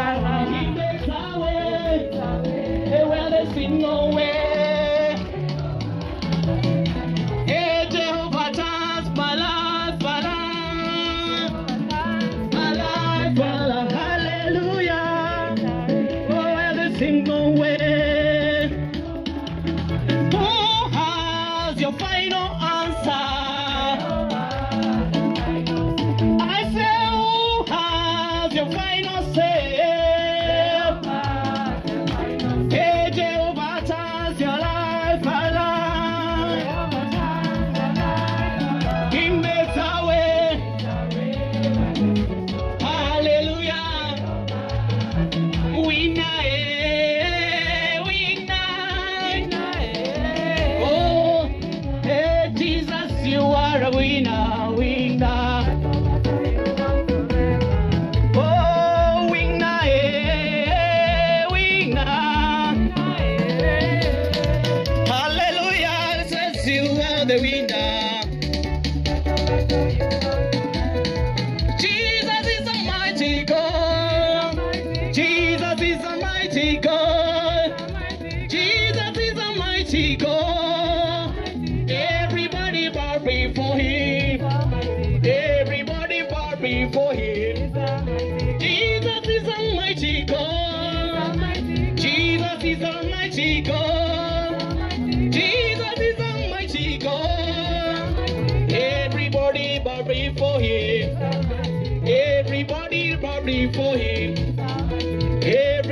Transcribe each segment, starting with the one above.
Sarah, he. Hey, there's been no way.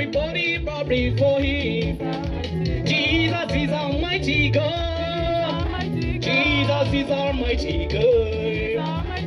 Everybody bow before him. Jesus is Almighty God. Jesus is Almighty God.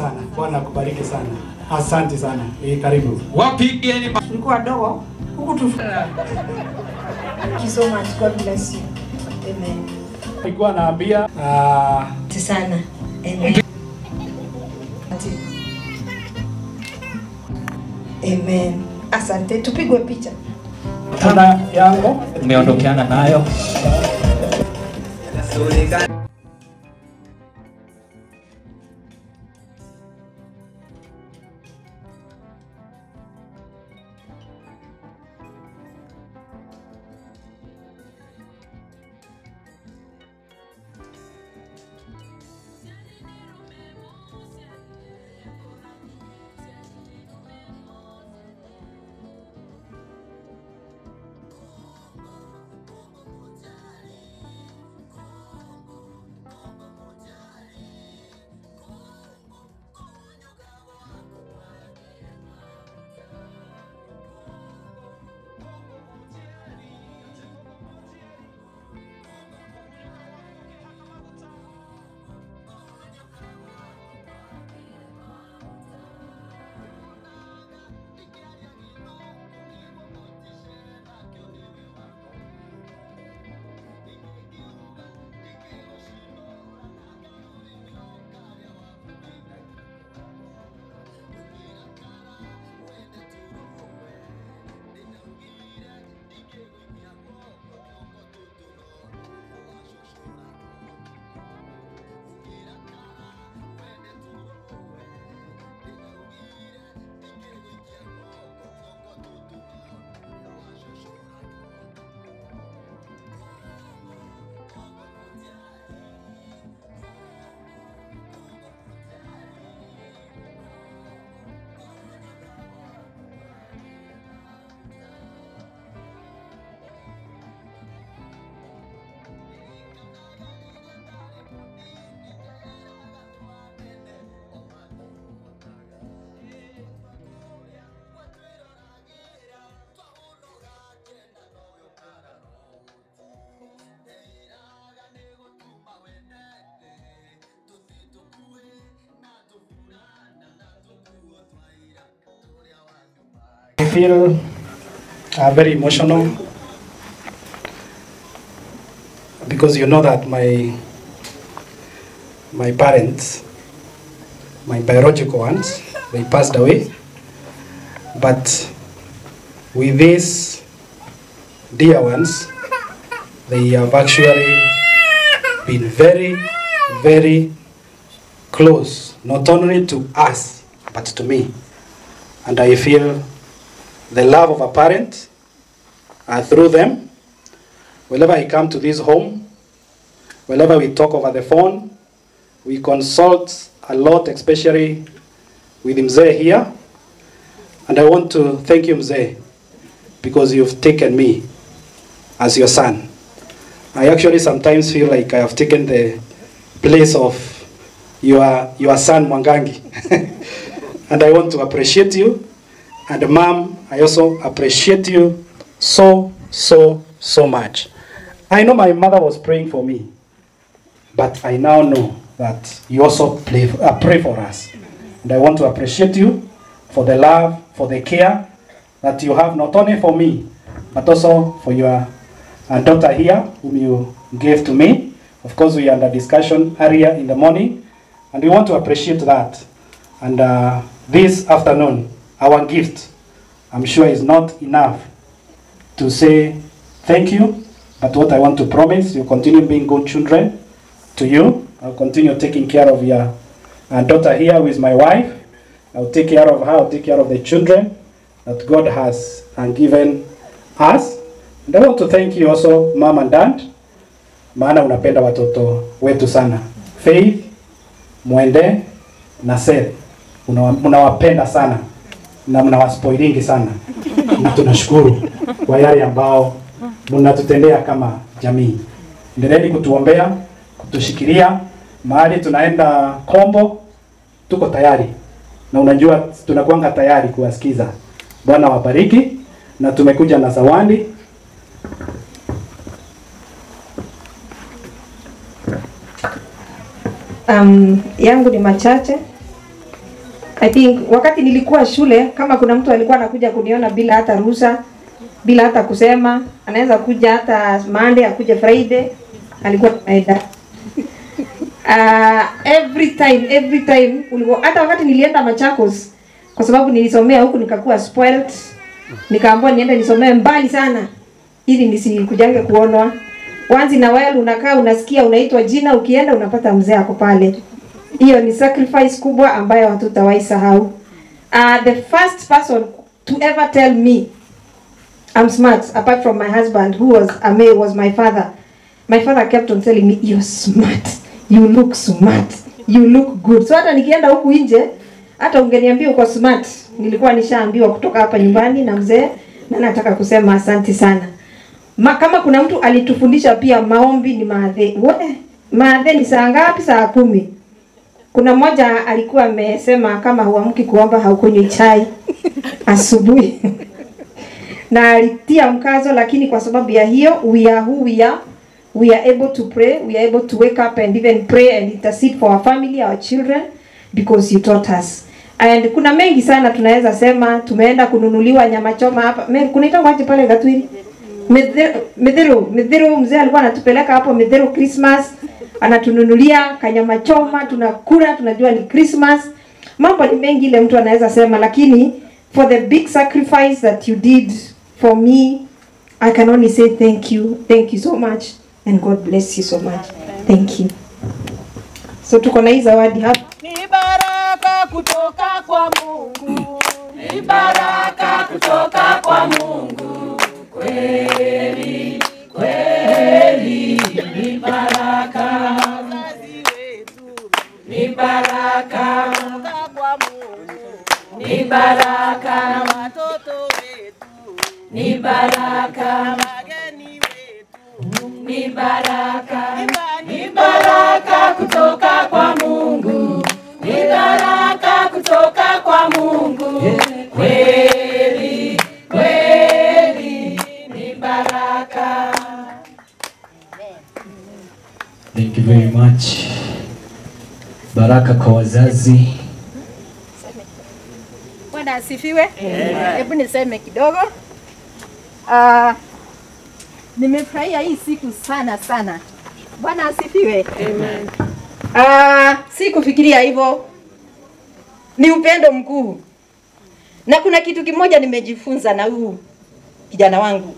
Sana, Bwana akubariki sana. Asante sana. Eh, karibu. Wapigieni ma- tulikuwa wadogo huku tu Thank you so much. God bless you. Amen. Nilikuwa naambia uh... Asante sana. Amen. Amen. Asante. Tupigwe picha. tuna yangu umeondokeana nayo feel uh, very emotional because you know that my my parents, my biological ones, they passed away. But with these dear ones, they have actually been very, very close, not only to us, but to me. And I feel the love of a parent and through them. Whenever I come to this home, whenever we talk over the phone, we consult a lot, especially with Mzee here. And I want to thank you, Mzee, because you've taken me as your son. I actually sometimes feel like I have taken the place of your, your son, Mwangangi. and I want to appreciate you. And mom, I also appreciate you so, so, so much. I know my mother was praying for me, but I now know that you also pray, uh, pray for us. And I want to appreciate you for the love, for the care that you have not only for me, but also for your uh, daughter here, whom you gave to me. Of course, we had a discussion earlier in the morning, and we want to appreciate that. And uh, this afternoon, our gift, I'm sure, is not enough to say thank you, but what I want to promise, you continue being good children to you. I'll continue taking care of your uh, daughter here, is my wife. I'll take care of her, I'll take care of the children that God has and given us. And I want to thank you also, mom and dad, maana unapenda watoto wetu sana. Faith, Mwende na Seth, Unawa- sana na waspoilingi sana, na tunashukuru kwa yale ambao mnatutendea kama jamii. Endeleeni kutuombea, kutushikilia mahali tunaenda kombo, tuko tayari na unajua tunakuanga tayari kuwasikiza. Bwana wabariki, na tumekuja na zawadi Um, yangu ni machache. I think wakati nilikuwa shule, kama kuna mtu alikuwa anakuja kuniona bila hata ruhusa, bila hata kusema, anaweza kuja hata Monday, akuje Friday, alikuwa anaenda. Uh, every time every time ulikuwa, hata wakati nilienda Machakos kwa sababu nilisomea huku nikakuwa spoiled, nikaambiwa niende nisomee mbali sana ili nisikujange kuonwa. Once in a unakaa unasikia unaitwa jina, ukienda unapata mzee ako pale. Hiyo ni sacrifice kubwa ambayo hatutawahi sahau. Uh, the first person to ever tell me I'm smart apart from my husband who was a male was my father. My father kept on telling me you're smart. You look smart. You look good. So hata nikienda huku nje hata ungeniambia uko smart, nilikuwa nishaambiwa kutoka hapa nyumbani na mzee na nataka kusema asanti sana. Ma, kama kuna mtu alitufundisha pia maombi ni maadhe. Wewe maadhe ni saa ngapi? Saa kumi. Kuna mmoja alikuwa amesema kama huamki kuomba haukunywi chai asubuhi. Na alitia mkazo, lakini kwa sababu ya hiyo we are who we are. We are able to pray we are able to wake up and even pray and intercede for our family our children because you taught us. And kuna mengi sana tunaweza sema tumeenda kununuliwa nyama choma hapa. Kunaita kwaje pale Gatwiri Medhero, Medhero, Medhero mzee alikuwa anatupeleka hapo Medhero Christmas, anatununulia kanyama choma, tunakula, tunajua ni Christmas. Mambo ni mengi ile mtu anaweza sema, lakini for the big sacrifice that you did for me, I can only say thank you, thank you so much and God bless you so much. Thank you. So tuko na hii zawadi hapa. Ni baraka kutoka kwa Mungu, ni baraka kutoka kwa Mungu. Kweli kweli, ni baraka wazazi wetu, ni baraka kutoka kwa Mungu, ni baraka watoto wetu, ni baraka wageni wetu, ni baraka, Baraka kwa wazazi. Bwana asifiwe. Hebu niseme kidogo. Uh, nimefurahia hii siku sana sana. Bwana asifiwe. Amen. Uh, si kufikiria hivyo, ni upendo mkuu, na kuna kitu kimoja nimejifunza na huu kijana wangu,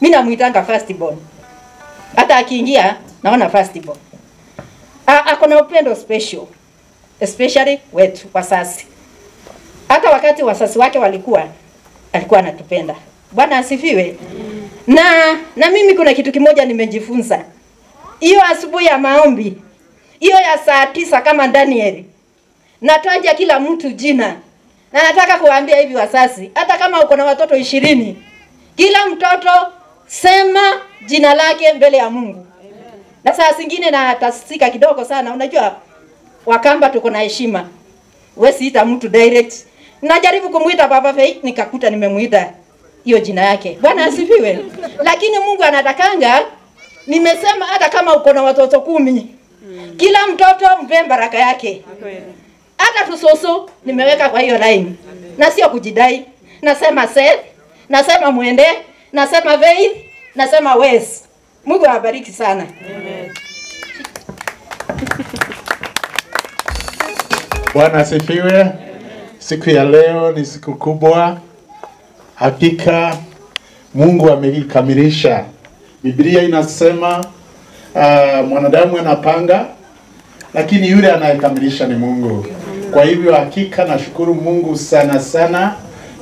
mi namwitanga firstborn. Hata akiingia naona firstborn. Uh, ako na upendo special especially wetu wasasi. Hata wakati wasasi wake walikuwa, alikuwa anatupenda. Bwana asifiwe. Na na mimi kuna kitu kimoja nimejifunza, hiyo asubuhi ya maombi, hiyo ya saa tisa kama Danieli, nataja kila mtu jina, na nataka kuwaambia hivi wasasi, hata kama uko na watoto ishirini, kila mtoto sema jina lake mbele ya Mungu. Na saa zingine natasika kidogo sana, unajua Wakamba tuko na heshima. Wewe siita mtu direct. Najaribu kumuita Baba Faith nikakuta nimemuita hiyo jina yake. Bwana asifiwe. Lakini Mungu anatakanga nimesema hata kama uko na watoto kumi kila mtoto mpe baraka yake. Hata tusoso nimeweka kwa hiyo line. Na sio kujidai. Nasema Seth, nasema Mwende, nasema Faith, nasema Wes. Mungu awabariki sana. Bwana asifiwe. Siku ya leo ni siku kubwa, hakika Mungu ameikamilisha. Biblia inasema uh, mwanadamu anapanga, lakini yule anayekamilisha ni Mungu. Kwa hivyo hakika nashukuru Mungu sana sana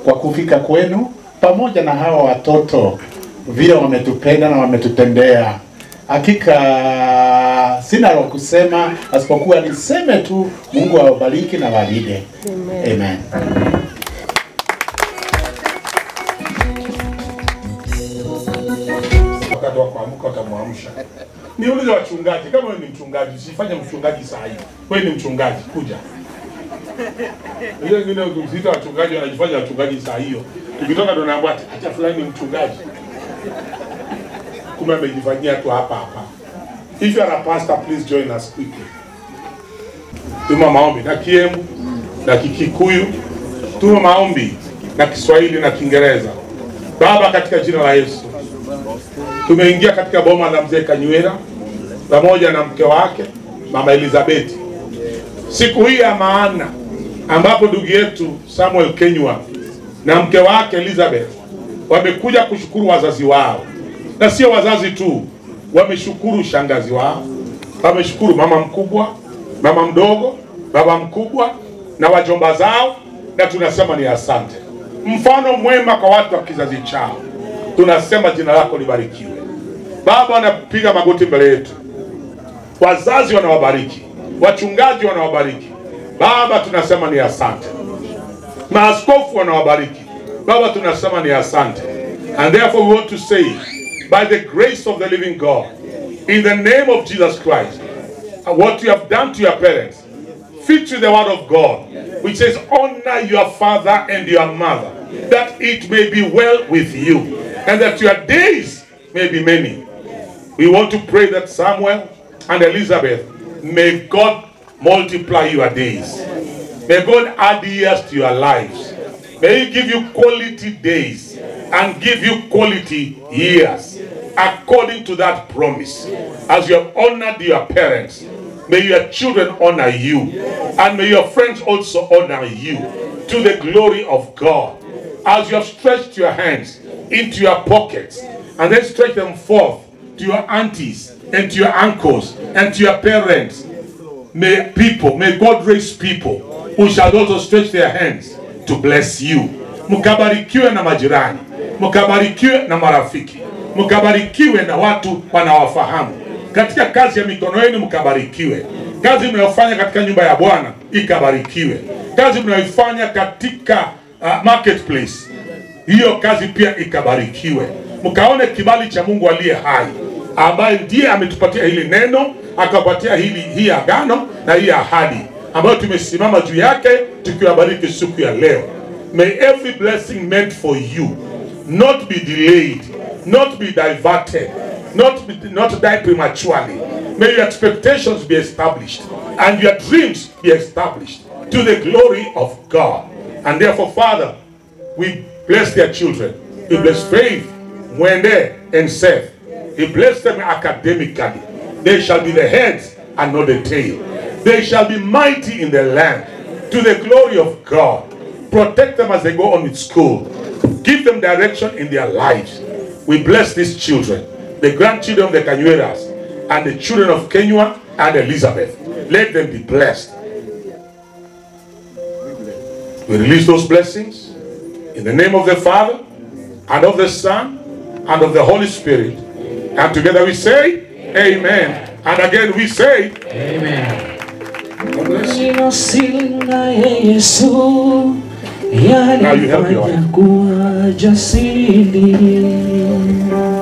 kwa kufika kwenu pamoja na hawa watoto vile wametupenda na wametutendea. Hakika sina la kusema asipokuwa niseme tu Mungu awabariki na walinde. Amen. wakati wa kuamka utamwamsha. Niulize wachungaji, kama wewe ni mchungaji, usifanye mchungaji saa hii. Wewe ni mchungaji, kuja. Ile wengine ukimsiita wachungaji wanajifanya wachungaji saa hiyo. Ukitoka ndo naambia acha fulani ni mchungaji. Kumbe amejifanyia tu hapa hapa. If you are a pastor, please join us quickly. Tuma maombi na Kiemu na Kikikuyu, tuma maombi na Kiswahili na Kiingereza. Baba, katika jina la Yesu, tumeingia katika boma la mzee Kanywera pamoja na mke wake mama Elizabeth, siku hii ya maana ambapo ndugu yetu Samuel Kenywa na mke wake Elizabeth wamekuja kushukuru wazazi wao, na sio wazazi tu, wameshukuru shangazi wao, wameshukuru mama mkubwa, mama mdogo, baba mkubwa na wajomba zao, na tunasema ni asante. Mfano mwema kwa watu wa kizazi chao, tunasema jina lako libarikiwe. Baba, anapiga magoti mbele yetu, wazazi wanawabariki, wachungaji wanawabariki. Baba, tunasema ni asante. Maaskofu wanawabariki. Baba, tunasema ni asante. And therefore we want to say, by the grace of the living God, in the name of Jesus Christ, what you have done to your parents, fit with the word of God, which says, honor your father and your mother, that it may be well with you, and that your days may be many. We want to pray that Samuel and Elizabeth, may God multiply your days. May God add years to your lives. May He give you quality days and give you quality years according to that promise. As you have honored your parents, may your children honor you, and may your friends also honor you to the glory of God. As you have stretched your hands into your pockets and then stretch them forth to your aunties and to your uncles and to your parents, may people, may God raise people who shall also stretch their hands to bless you. Mkabarikiwe na majirani, mkabarikiwe na marafiki, mkabarikiwe na watu wanawafahamu. Katika kazi ya mikono yenu mkabarikiwe. Kazi mnayofanya katika nyumba ya Bwana ikabarikiwe. Kazi mnayoifanya katika uh, marketplace, hiyo kazi pia ikabarikiwe. Mkaone kibali cha Mungu aliye hai ambaye ndiye ametupatia hili neno akapatia hili hii agano na hii ahadi ambayo tumesimama juu yake tukiwabariki siku ya leo. May every blessing meant for you not be delayed, not be diverted, not be, not die prematurely. May your expectations be established and your dreams be established to the glory of God. And therefore, Father, We bless their children. We bless Faith, Mwende, and Seth. We bless them academically. They shall be the heads and not the tail. They shall be mighty in the land to the glory of God. Protect them as they go on with school. Give them direction in their lives. We bless these children, the grandchildren of the Canueras, and the children of Kenya and Elizabeth. Let them be blessed. We release those blessings in the name of the Father, and of the Son, and of the Holy Spirit. And together we say, Amen. And again we say, Amen. God bless you. Neno